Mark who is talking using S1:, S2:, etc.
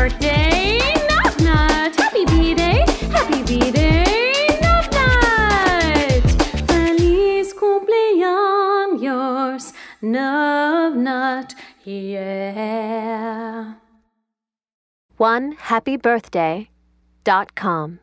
S1: birthday, Nut Nut. Happy B-Day, happy B-Day, Nut Nut. Feliz cumpleaños, Nut Nut, yeah. One happy birthday dot com.